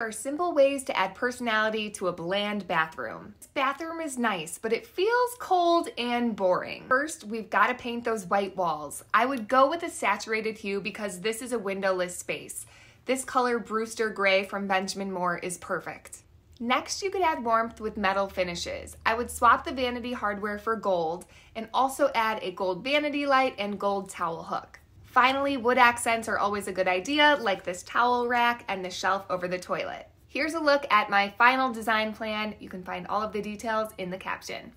are simple ways to add personality to a bland bathroom. This bathroom is nice, but it feels cold and boring. First, we've got to paint those white walls. I would go with a saturated hue because this is a windowless space. This color Brewster Gray from Benjamin Moore is perfect. Next, you could add warmth with metal finishes. I would swap the vanity hardware for gold and also add a gold vanity light and gold towel hook. Finally, wood accents are always a good idea, like this towel rack and the shelf over the toilet. Here's a look at my final design plan. You can find all of the details in the caption.